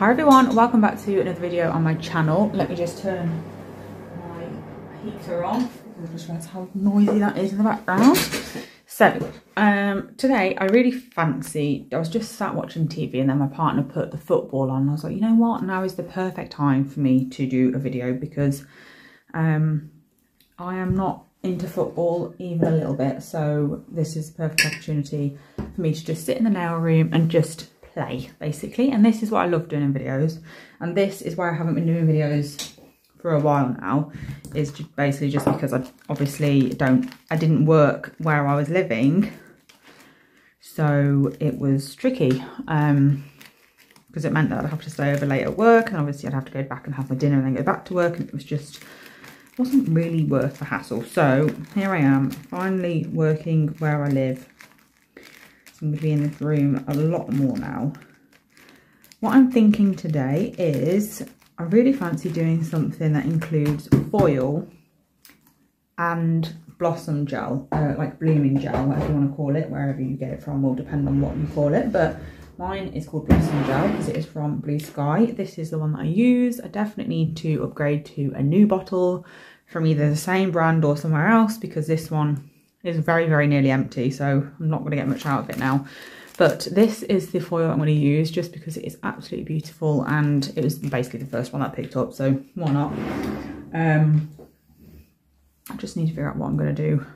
Hi everyone, welcome back to another video on my channel. Let me just turn my heater on I just realised how noisy that is in the background. So, um, today I really fancy, I was just sat watching TV and then my partner put the football on. I was like, you know what, now is the perfect time for me to do a video because um, I am not into football even a little bit. So this is a perfect opportunity for me to just sit in the nail room and just play basically. And this is what I love doing in videos. And this is why I haven't been doing videos for a while now is basically just because I obviously don't I didn't work where I was living. So it was tricky um because it meant that I'd have to stay over late at work and obviously I'd have to go back and have my dinner and then go back to work and it was just wasn't really worth the hassle. So here I am finally working where I live I'm going to be in this room a lot more now. What I'm thinking today is I really fancy doing something that includes foil and blossom gel, uh, like blooming gel, whatever you want to call it, wherever you get it from will depend on what you call it. But mine is called blossom gel because it is from Bluesky. This is the one that I use. I definitely need to upgrade to a new bottle from either the same brand or somewhere else because this one is very, very nearly empty, so I'm not going to get much out of it now. But this is the foil I'm going to use just because it is absolutely beautiful and it was basically the first one I picked up, so why not? Um, I just need to figure out what I'm going to do.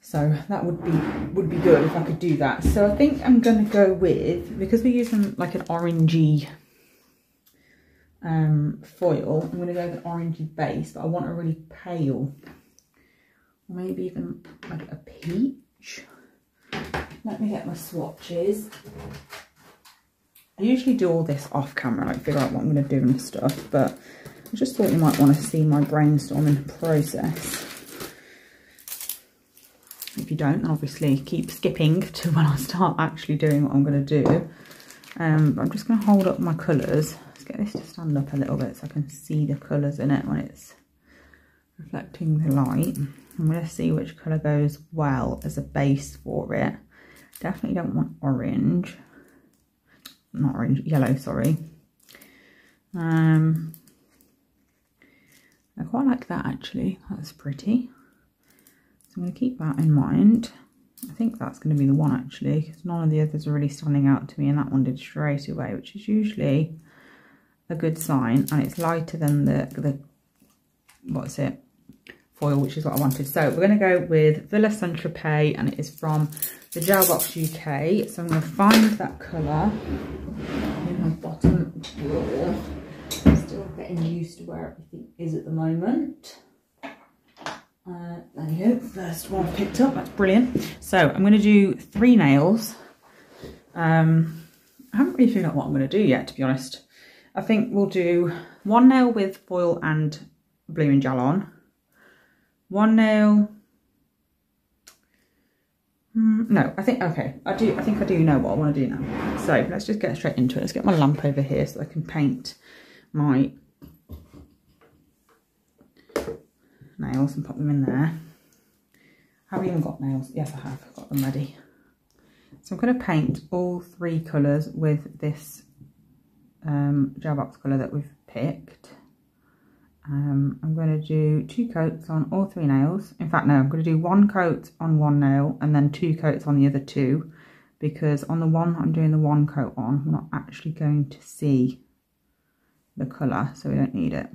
So that would be would be good if I could do that. So I think I'm going to go with, because we're using like an orangey um, foil, I'm going to go with an orangey base, but I want a really pale maybe even like a peach. Let me get my swatches. I usually do all this off camera, like figure out what I'm going to do and stuff, but I just thought you might want to see my brainstorming process. If you don't, then obviously keep skipping to when I start actually doing what I'm going to do. Um, I'm just going to hold up my colours. Let's get this to stand up a little bit so I can see the colours in it when it's reflecting the light. I'm going to see which colour goes well as a base for it. Definitely don't want orange. Not orange, yellow, sorry. Um, I quite like that actually. That's pretty. So I'm going to keep that in mind. I think that's going to be the one actually because none of the others are really standing out to me and that one did straight away which is usually a good sign and it's lighter than the, the what's it, foil, which is what I wanted. So we're going to go with Villa Saint Tropez, and it is from the Gel Box UK. So I'm going to find that colour in my bottom drawer. I'm still getting used to where everything is at the moment. Uh, there you go, first one picked up, that's brilliant. So I'm going to do three nails. Um, I haven't really figured out what I'm going to do yet, to be honest. I think we'll do one nail with foil and blue and gel on one nail. Mm, no, I think, okay, I do, I think I do know what I want to do now. So let's just get straight into it. Let's get my lamp over here so I can paint my nails and pop them in there. Have I even got nails? Yes, I have got them ready. So I'm going to paint all three colours with this um, gel box colour that we've picked. Um, I'm going to do two coats on all three nails. In fact, no, I'm going to do one coat on one nail and then two coats on the other two because on the one I'm doing the one coat on, I'm not actually going to see the colour, so we don't need it.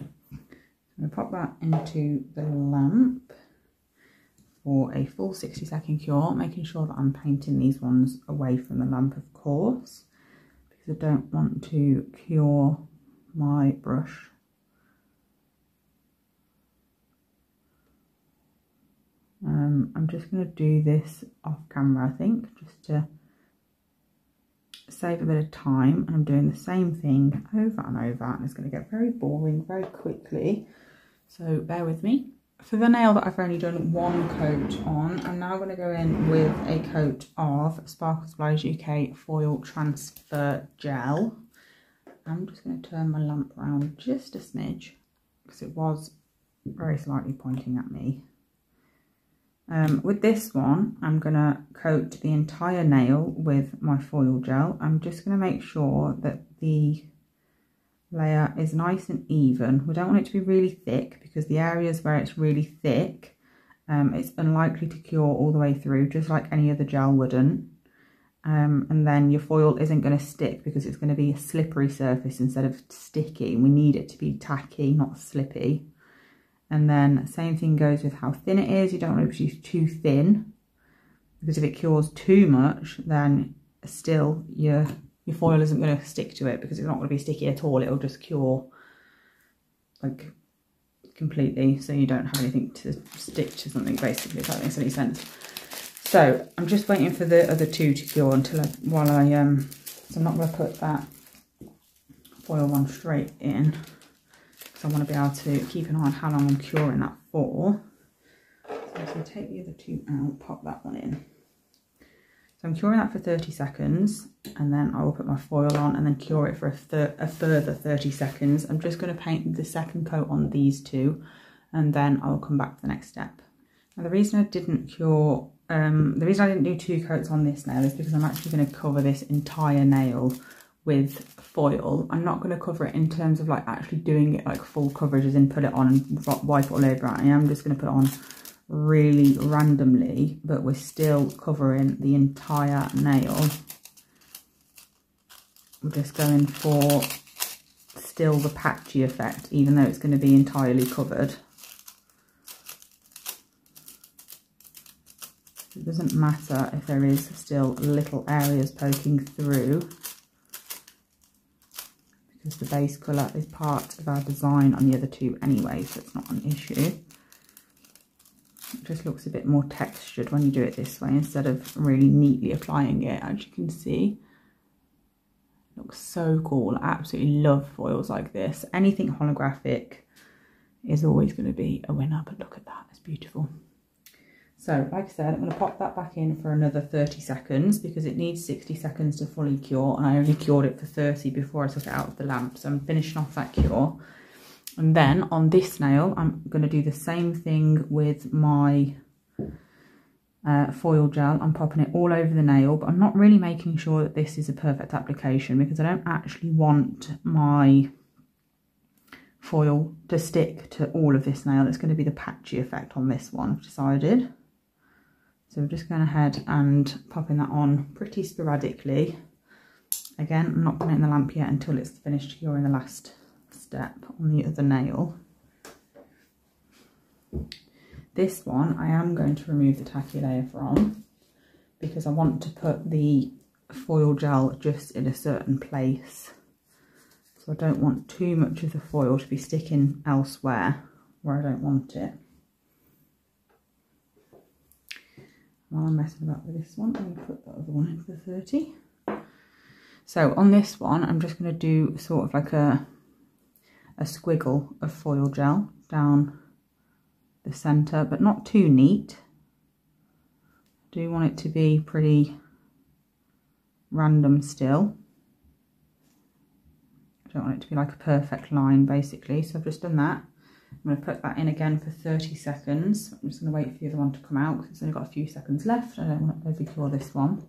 I'm going to pop that into the lamp for a full 60 second cure, making sure that I'm painting these ones away from the lamp, of course, because I don't want to cure my brush. Um, I'm just going to do this off camera, I think, just to save a bit of time. I'm doing the same thing over and over, and it's going to get very boring very quickly. So bear with me for the nail that I've only done one coat on, I'm now going to go in with a coat of Sparkle Supplies UK Foil Transfer Gel. I'm just going to turn my lamp around just a smidge because it was very slightly pointing at me. Um, with this one, I'm going to coat the entire nail with my foil gel. I'm just going to make sure that the layer is nice and even. We don't want it to be really thick because the areas where it's really thick, um, it's unlikely to cure all the way through, just like any other gel wouldn't. Um, and then your foil isn't going to stick because it's going to be a slippery surface instead of sticky. We need it to be tacky, not slippy. And then same thing goes with how thin it is. You don't want it to be too thin because if it cures too much, then still your, your foil isn't going to stick to it because it's not going to be sticky at all. It'll just cure like completely so you don't have anything to stick to something basically, if that makes any sense. So I'm just waiting for the other two to cure until I, while I, um, so I'm not going to put that foil one straight in because I want to be able to keep an eye on how long I'm curing that for. So I'm going to take the other two out, pop that one in. I'm curing that for 30 seconds and then I will put my foil on and then cure it for a, a further 30 seconds. I'm just going to paint the second coat on these two and then I'll come back to the next step. Now the reason I didn't cure, um, the reason I didn't do two coats on this nail is because I'm actually going to cover this entire nail with foil. I'm not going to cover it in terms of like actually doing it like full coverage as in put it on and wipe it all over. I am just going to put it on really randomly, but we're still covering the entire nail. I'm just going for still the patchy effect, even though it's going to be entirely covered. It doesn't matter if there is still little areas poking through because the base colour is part of our design on the other two anyway, so it's not an issue. Just looks a bit more textured when you do it this way instead of really neatly applying it, as you can see. Looks so cool. I absolutely love foils like this. Anything holographic is always going to be a winner, but look at that, it's beautiful. So, like I said, I'm going to pop that back in for another 30 seconds because it needs 60 seconds to fully cure and I only cured it for 30 before I took it out of the lamp. So I'm finishing off that cure. And then on this nail, I'm going to do the same thing with my uh, foil gel. I'm popping it all over the nail, but I'm not really making sure that this is a perfect application because I don't actually want my foil to stick to all of this nail. It's going to be the patchy effect on this one, I've decided. So I'm just going ahead and popping that on pretty sporadically. Again, I'm not putting it in the lamp yet until it's finished curing the last step on the other nail. This one I am going to remove the tacky layer from because I want to put the foil gel just in a certain place. So I don't want too much of the foil to be sticking elsewhere where I don't want it. while I'm messing about with this one, I'm going to put the other one into the 30. So on this one, I'm just going to do sort of like a, a squiggle of foil gel down the centre, but not too neat. I do want it to be pretty random still. I don't want it to be like a perfect line basically, so I've just done that. I'm going to put that in again for 30 seconds. I'm just going to wait for the other one to come out because it's only got a few seconds left. I don't want to overcure this one.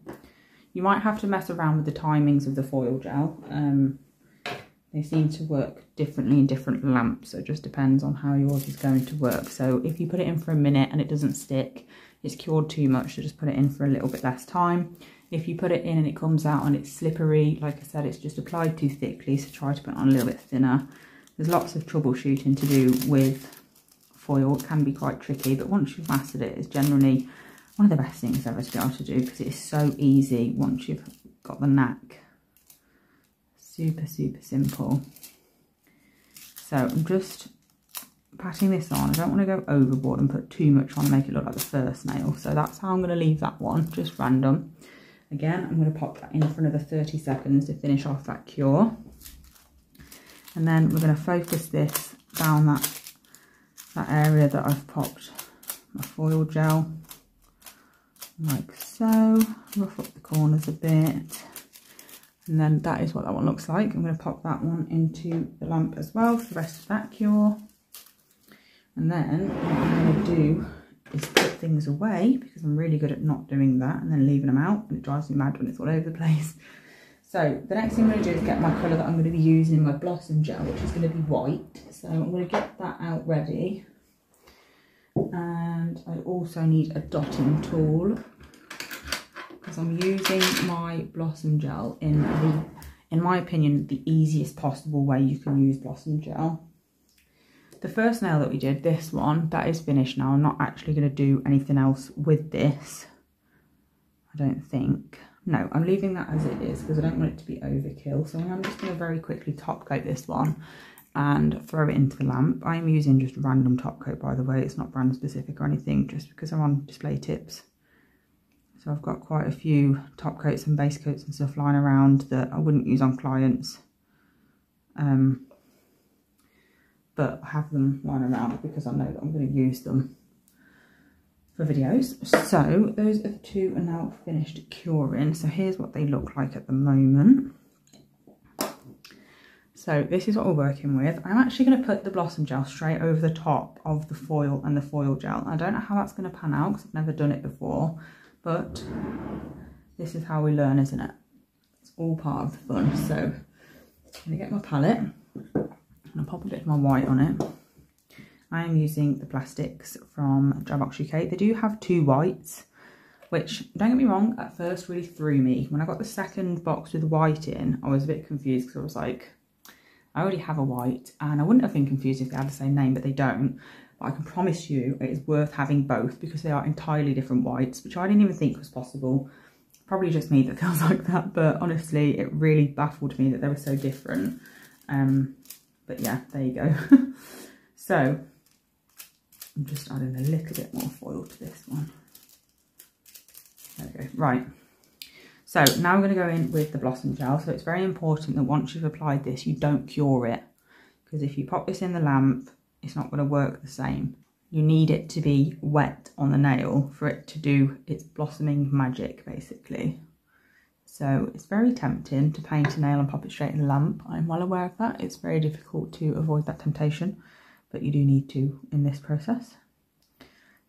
You might have to mess around with the timings of the foil gel. Um, they seem to work differently in different lamps, so it just depends on how yours is going to work. So if you put it in for a minute and it doesn't stick, it's cured too much, so just put it in for a little bit less time. If you put it in and it comes out and it's slippery, like I said, it's just applied too thickly, so try to put it on a little bit thinner. There's lots of troubleshooting to do with foil. It can be quite tricky, but once you've mastered it, it's generally one of the best things ever to be able to do because it is so easy once you've got the knack. Super, super simple. So I'm just patting this on. I don't want to go overboard and put too much on and make it look like the first nail. So that's how I'm going to leave that one, just random. Again, I'm going to pop that in for another 30 seconds to finish off that cure and then we're going to focus this down that that area that I've popped my foil gel like so rough up the corners a bit and then that is what that one looks like I'm going to pop that one into the lamp as well for the rest of that cure and then what I'm going to do is put things away because I'm really good at not doing that and then leaving them out and it drives me mad when it's all over the place. So the next thing I'm going to do is get my colour that I'm going to be using, in my Blossom Gel, which is going to be white. So I'm going to get that out ready. And I also need a dotting tool because I'm using my Blossom Gel in the, in my opinion, the easiest possible way you can use Blossom Gel. The first nail that we did, this one, that is finished now. I'm not actually going to do anything else with this. I don't think. No, I'm leaving that as it is because I don't want it to be overkill. So I'm just going to very quickly top coat this one and throw it into the lamp. I am using just random top coat, by the way. It's not brand specific or anything, just because I'm on display tips. So I've got quite a few top coats and base coats and stuff lying around that I wouldn't use on clients. Um, but I have them lying around because I know that I'm going to use them for videos. So those are the two are now finished curing. So here's what they look like at the moment. So this is what we're working with. I'm actually going to put the Blossom Gel straight over the top of the foil and the foil gel. I don't know how that's going to pan out because I've never done it before. But this is how we learn, isn't it? It's all part of the fun. So I'm going to get my palette and I'll pop a bit of my white on it. I am using the plastics from Gel Box UK. They do have two whites, which, don't get me wrong, at first really threw me. When I got the second box with white in, I was a bit confused because I was like, I already have a white and I wouldn't have been confused if they had the same name, but they don't. But I can promise you it is worth having both because they are entirely different whites, which I didn't even think was possible. Probably just me that feels like that, but honestly, it really baffled me that they were so different. Um, but yeah, there you go. so I'm just adding a little bit more foil to this one. There we go. Right. So now we're going to go in with the Blossom Gel. So it's very important that once you've applied this, you don't cure it. Because if you pop this in the lamp, it's not going to work the same. You need it to be wet on the nail for it to do its blossoming magic, basically. So it's very tempting to paint a nail and pop it straight in the lamp. I'm well aware of that. It's very difficult to avoid that temptation but you do need to in this process.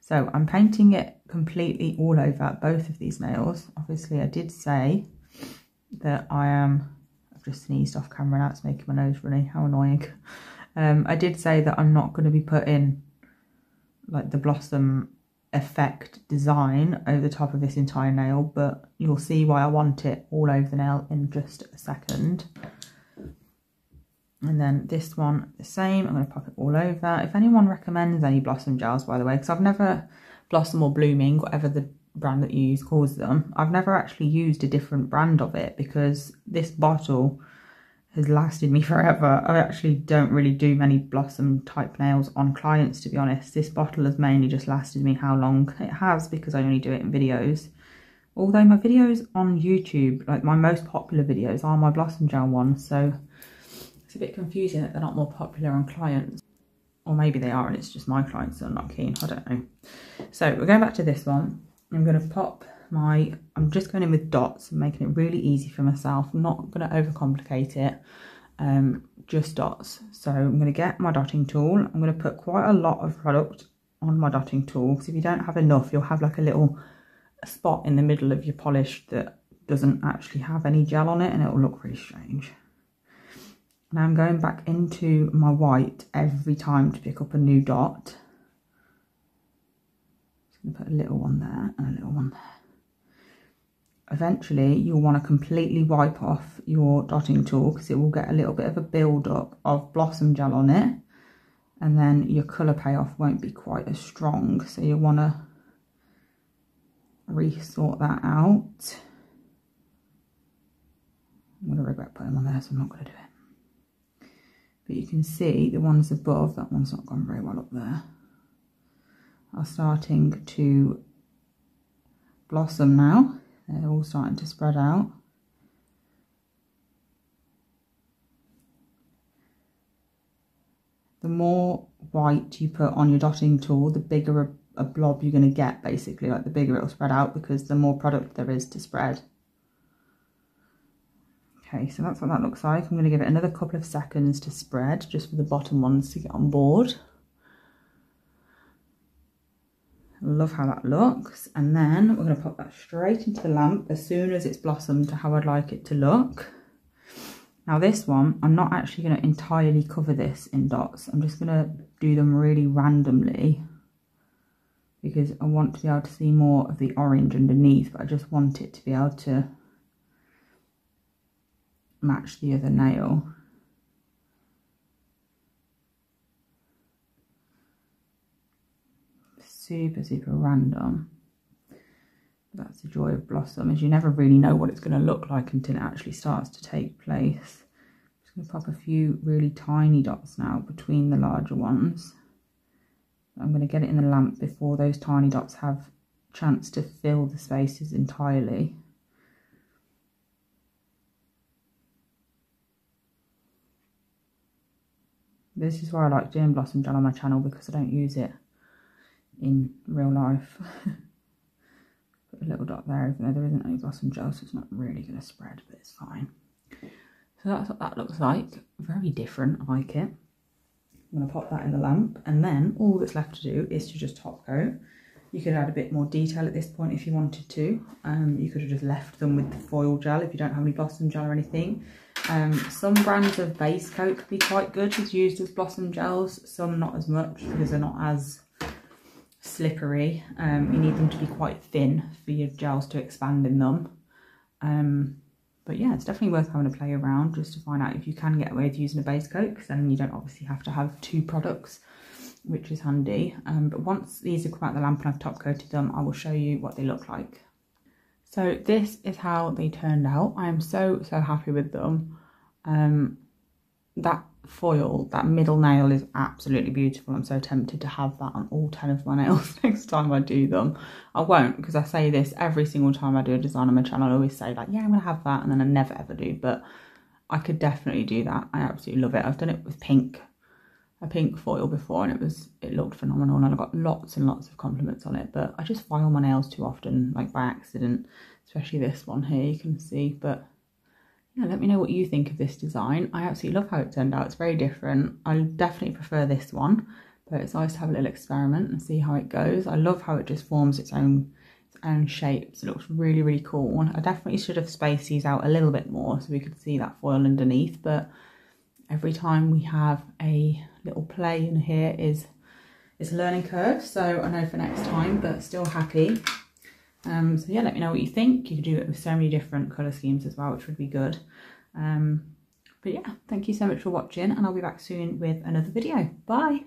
So I'm painting it completely all over both of these nails. Obviously I did say that I am, I've just sneezed off camera now, it's making my nose runny, how annoying. Um, I did say that I'm not going to be putting like the blossom effect design over the top of this entire nail, but you'll see why I want it all over the nail in just a second. And then this one, the same. I'm going to pop it all over. If anyone recommends any Blossom gels, by the way, because I've never, Blossom or Blooming, whatever the brand that you use calls them, I've never actually used a different brand of it because this bottle has lasted me forever. I actually don't really do many Blossom type nails on clients, to be honest. This bottle has mainly just lasted me how long it has because I only do it in videos. Although my videos on YouTube, like my most popular videos are my Blossom Gel ones, so it's a bit confusing that they're not more popular on clients. Or maybe they are and it's just my clients that are not keen. I don't know. So we're going back to this one. I'm going to pop my, I'm just going in with dots and making it really easy for myself. I'm not going to overcomplicate it. Um, just dots. So I'm going to get my dotting tool. I'm going to put quite a lot of product on my dotting tool because if you don't have enough, you'll have like a little spot in the middle of your polish that doesn't actually have any gel on it and it will look really strange. Now I'm going back into my white every time to pick up a new dot. Just going to put a little one there and a little one there. Eventually you'll want to completely wipe off your dotting tool because it will get a little bit of a build up of blossom gel on it and then your colour payoff won't be quite as strong so you'll want to resort that out. I'm going to regret putting them on there so I'm not going to do it. But you can see the ones above, that one's not gone very well up there, are starting to blossom now. They're all starting to spread out. The more white you put on your dotting tool, the bigger a, a blob you're going to get, basically. Like the bigger it'll spread out because the more product there is to spread. Okay, so that's what that looks like. I'm going to give it another couple of seconds to spread, just for the bottom ones to get on board. Love how that looks. And then we're going to pop that straight into the lamp as soon as it's blossomed to how I'd like it to look. Now this one, I'm not actually going to entirely cover this in dots. I'm just going to do them really randomly because I want to be able to see more of the orange underneath, but I just want it to be able to match the other nail. Super, super random. That's the joy of Blossom, is you never really know what it's going to look like until it actually starts to take place. I'm just going to pop a few really tiny dots now between the larger ones. I'm going to get it in the lamp before those tiny dots have chance to fill the spaces entirely. This is why I like doing Blossom Gel on my channel because I don't use it in real life. Put a little dot there, even though there isn't any Blossom Gel, so it's not really going to spread, but it's fine. So that's what that looks like. Very different, I like it. I'm going to pop that in the lamp and then all that's left to do is to just top coat. You could add a bit more detail at this point if you wanted to. Um, you could have just left them with the foil gel if you don't have any blossom gel or anything. Um, some brands of base coat could be quite good It's used as blossom gels, some not as much because they're not as slippery. Um, you need them to be quite thin for your gels to expand in them. Um, but yeah, it's definitely worth having a play around just to find out if you can get away with using a base coat because then you don't obviously have to have two products, which is handy. Um, but once these have come out the lamp and I've top coated them, I will show you what they look like. So this is how they turned out. I am so, so happy with them. Um, that foil, that middle nail is absolutely beautiful. I'm so tempted to have that on all 10 of my nails next time I do them. I won't because I say this every single time I do a design on my channel. I always say like, yeah, I'm going to have that and then I never ever do. But I could definitely do that. I absolutely love it. I've done it with pink, a pink foil before and it was, it looked phenomenal and I got lots and lots of compliments on it. But I just file my nails too often, like by accident, especially this one here, you can see. But yeah, let me know what you think of this design. I absolutely love how it turned out. It's very different. I definitely prefer this one, but it's nice to have a little experiment and see how it goes. I love how it just forms its own its own shapes. It looks really, really cool. I definitely should have spaced these out a little bit more so we could see that foil underneath, but every time we have a little play in here is is a learning curve. So I know for next time, but still happy. Um, so yeah, let me know what you think. You could do it with so many different colour schemes as well, which would be good. Um, but yeah, thank you so much for watching and I'll be back soon with another video. Bye!